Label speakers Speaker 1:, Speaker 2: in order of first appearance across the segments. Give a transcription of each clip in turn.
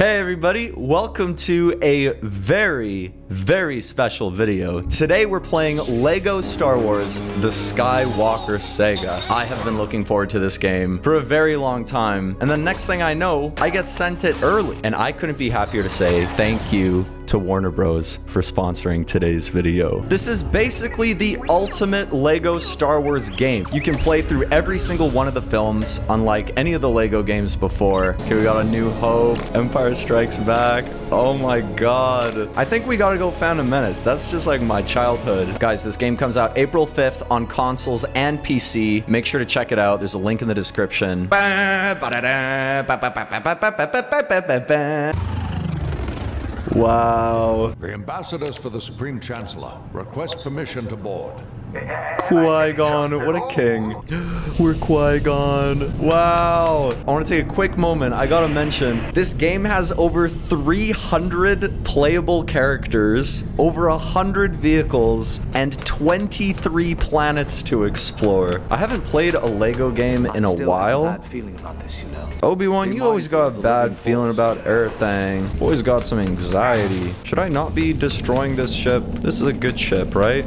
Speaker 1: Hey everybody, welcome to a very, very special video. Today we're playing LEGO Star Wars The Skywalker Saga. I have been looking forward to this game for a very long time, and the next thing I know, I get sent it early. And I couldn't be happier to say thank you to Warner Bros. for sponsoring today's video. This is basically the ultimate LEGO Star Wars game. You can play through every single one of the films, unlike any of the LEGO games before. Okay, we got a New Hope, Empire Strikes Back. Oh my god. I think we gotta go Phantom Menace. That's just like my childhood. Guys, this game comes out April 5th on consoles and PC. Make sure to check it out. There's a link in the description. Wow.
Speaker 2: The ambassadors for the Supreme Chancellor request permission to board.
Speaker 1: Qui-Gon, what a king. We're Qui-Gon. Wow. I want to take a quick moment. I gotta mention, this game has over 300 playable characters, over 100 vehicles, and 23 planets to explore. I haven't played a LEGO game in a while. Obi-Wan, you always got a bad feeling about everything. Always got some anxiety. Should I not be destroying this ship? This is a good ship, right?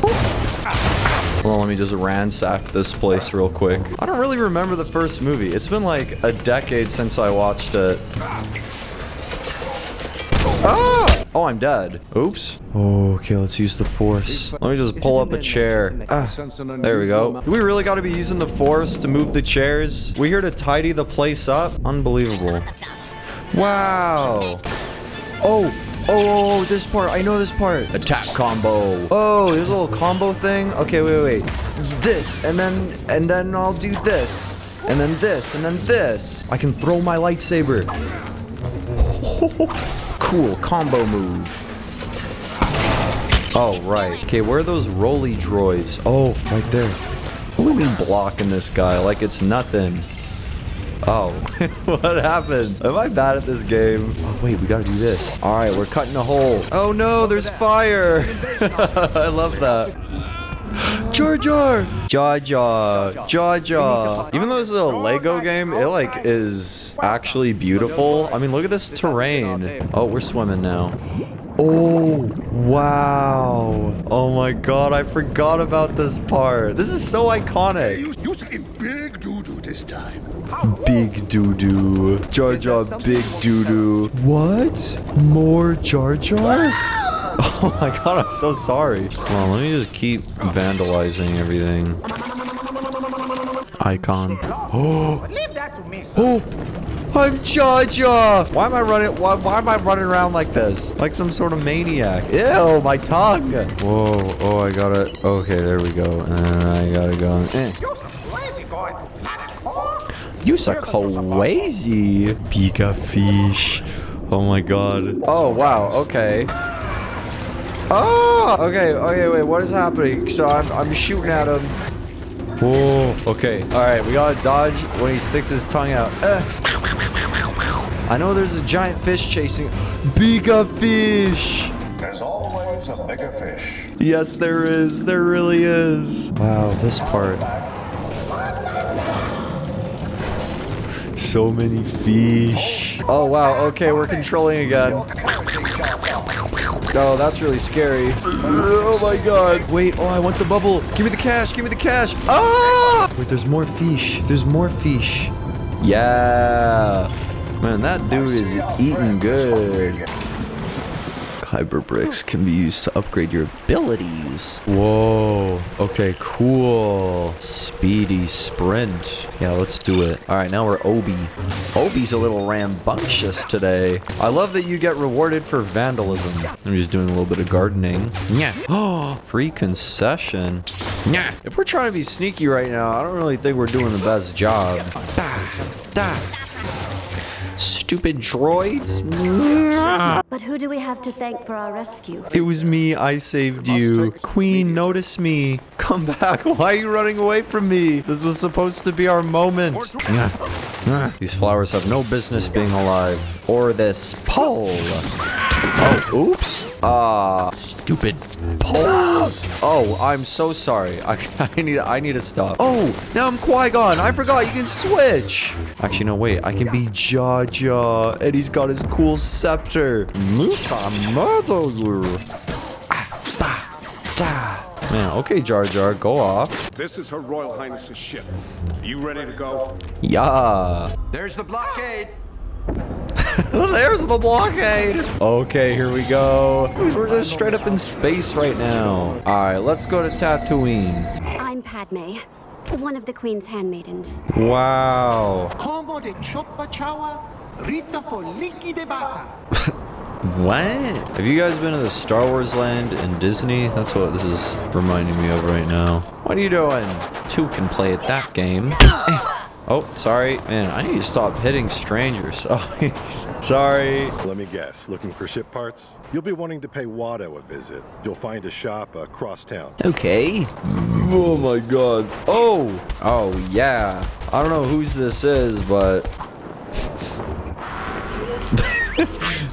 Speaker 1: Well, let me just ransack this place real quick. I don't really remember the first movie. It's been like a decade since I watched it. Ah! Oh, I'm dead. Oops. Oh, okay, let's use the force. Let me just pull up a chair. Ah, there we go. Do we really got to be using the force to move the chairs? We here to tidy the place up? Unbelievable. Wow. Oh, Oh, this part. I know this part. Attack combo. Oh, there's a little combo thing. Okay, wait, wait. This, and then, and then I'll do this. And then this, and then this. I can throw my lightsaber. cool, combo move. Oh, right. Okay, where are those roly droids? Oh, right there. What do you mean blocking this guy like it's nothing? Oh, what happened? Am I bad at this game? Oh, wait, we gotta do this. All right, we're cutting a hole. Oh no, there's fire. I love that. Jar Jar! Jar Jar! Jar Jar! Even though this is a Lego game, it like is actually beautiful. I mean, look at this terrain. Oh, we're swimming now. Oh, wow. Oh my god, I forgot about this part. This is so iconic.
Speaker 3: You, you big doo-doo this time.
Speaker 1: Big doo-doo. Jar Jar big doo-doo. What? More Jar Jar? Oh my god, I'm so sorry. Come on, let me just keep vandalizing everything. Icon. Oh! Oh! I'm Jar Jar! Why am I running- why, why am I running around like this? Like some sort of maniac. Ew, my tongue! Whoa, oh, I got it. Okay, there we go. And I gotta go. Eh. You so crazy, bigger fish. Oh my god. Oh wow. Okay. Oh. Okay. Okay. Wait. What is happening? So I'm I'm shooting at him. Whoa. Okay. All right. We gotta dodge when he sticks his tongue out. Uh. I know there's a giant fish chasing. Bigger fish.
Speaker 2: There's always a bigger fish.
Speaker 1: Yes, there is. There really is. Wow. This part. So many fish. Oh, wow. Okay, we're controlling again. Oh, that's really scary. Oh my god. Wait, oh, I want the bubble. Give me the cash. Give me the cash. Ah! Wait, there's more fish. There's more fish. Yeah. Man, that dude is eating good. Kyber bricks can be used to upgrade your abilities. Whoa. Okay, cool. Speedy sprint. Yeah, let's do it. All right, now we're Obi. Obi's a little rambunctious today. I love that you get rewarded for vandalism. I'm just doing a little bit of gardening. Yeah. Oh, free concession. Yeah. If we're trying to be sneaky right now, I don't really think we're doing the best job. Da, da. Stupid droids.
Speaker 4: But who do we have to thank for our rescue?
Speaker 1: It was me. I saved you. Queen, notice me. Come back. Why are you running away from me? This was supposed to be our moment. These flowers have no business being alive. Or this pole. Oh, oops. Ah, stupid poles. Oh, I'm so sorry. I, I need I need to stop. Oh, now I'm Qui-Gon. I forgot you can switch. Actually, no, wait. I can be Jar Jar, and he's got his cool scepter. Musa murder you. Ah. Man, okay, Jar Jar, go off.
Speaker 3: This is Her Royal Highness's ship. Are You ready to go?
Speaker 1: Yeah.
Speaker 2: There's the blockade.
Speaker 1: Oh, there's the blockade. Okay, here we go. We're just straight up in space right now. All right, let's go to Tatooine.
Speaker 4: I'm Padme, one of the Queen's handmaidens.
Speaker 1: Wow.
Speaker 5: Como de chopa chawa, Rita foliki de bata.
Speaker 1: What? Have you guys been to the Star Wars land in Disney? That's what this is reminding me of right now. What are you doing? Two can play at that game. Oh, sorry. Man, I need to stop hitting strangers. Oh, sorry.
Speaker 6: Let me guess, looking for ship parts? You'll be wanting to pay Watto a visit. You'll find a shop across town.
Speaker 1: Okay. Oh my god. Oh. Oh, yeah. I don't know whose this is, but...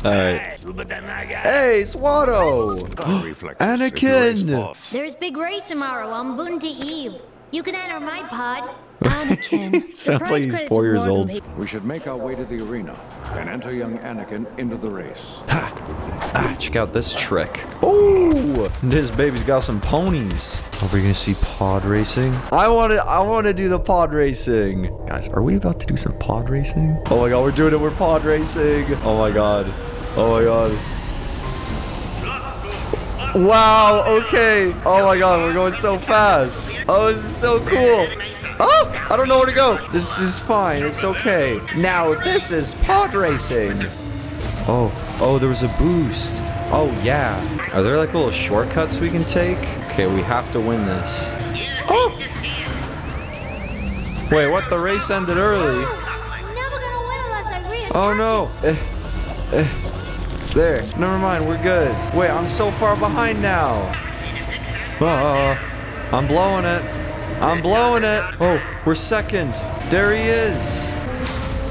Speaker 1: Alright. Hey, Swatto! Anakin!
Speaker 7: There's big race tomorrow on Boonta Eve. You can enter my pod. Anakin.
Speaker 1: Sounds like he's four years old.
Speaker 2: We should make our way to the arena and enter young Anakin into the race.
Speaker 1: Ah, check out this trick. Oh, this baby's got some ponies. Are we gonna see pod racing? I want to. I want to do the pod racing. Guys, are we about to do some pod racing? Oh my god, we're doing it. We're pod racing. Oh my god. Oh my god. Wow. Okay. Oh my god, we're going so fast. Oh, this is so cool. Oh, I don't know where to go. This is fine. It's okay. Now this is pod racing. Oh, oh, there was a boost. Oh, yeah. Are there like little shortcuts we can take? Okay, we have to win this. Oh! Wait, what? The race ended early.
Speaker 7: I'm never gonna win unless I reattach
Speaker 1: Oh, no. Eh, eh. There. Never mind. We're good. Wait, I'm so far behind now. Uh, I'm blowing it. I'm blowing it. Oh, we're second. There he is.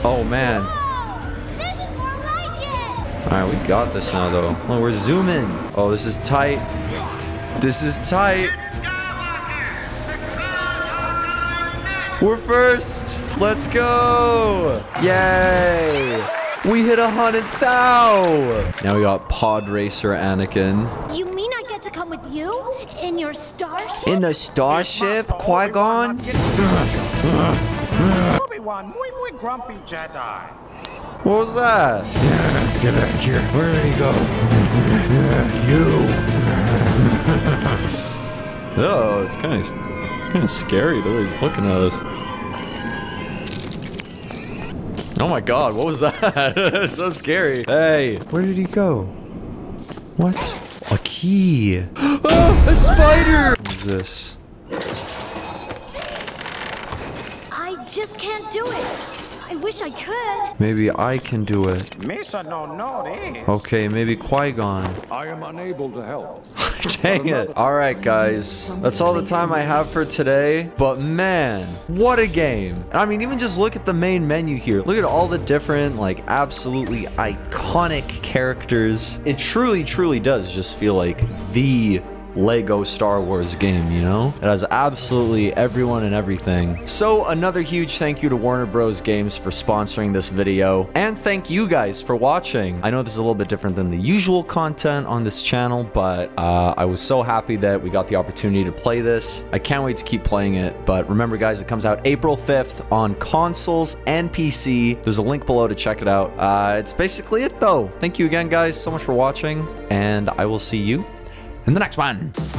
Speaker 1: Oh, man.
Speaker 7: This is more like it.
Speaker 1: All right, we got this now, though. Oh, we're zooming. Oh, this is tight. This is tight. We're first. Let's go. Yay. We hit a hundred thou. Now we got Pod Racer Anakin.
Speaker 7: You mean I get to come with you in your starship?
Speaker 1: In the starship, Qui-Gon?
Speaker 5: Obi-Wan, muy muy grumpy Jedi.
Speaker 1: What was that?
Speaker 2: Get back here. Where did he go? You.
Speaker 1: Oh, it's kind of kind of scary the way he's looking at us. Oh my god, what was that? It's so scary. Hey, where did he go? What? A key. oh, a spider! What is this?
Speaker 7: I just can't do it. I wish I could.
Speaker 1: Maybe I can do it.
Speaker 5: Misa no no.
Speaker 1: Okay, maybe Qui-Gon.
Speaker 2: I am unable to help.
Speaker 1: Dang it. Alright, guys. That's all the time I have for today. But man, what a game. I mean, even just look at the main menu here. Look at all the different, like, absolutely iconic characters. It truly, truly does just feel like the Lego Star Wars game, you know? It has absolutely everyone and everything. So another huge thank you to Warner Bros. Games for sponsoring this video. And thank you guys for watching. I know this is a little bit different than the usual content on this channel, but uh, I was so happy that we got the opportunity to play this. I can't wait to keep playing it. But remember guys, it comes out April 5th on consoles and PC. There's a link below to check it out. Uh, it's basically it though. Thank you again guys so much for watching and I will see you in the next one.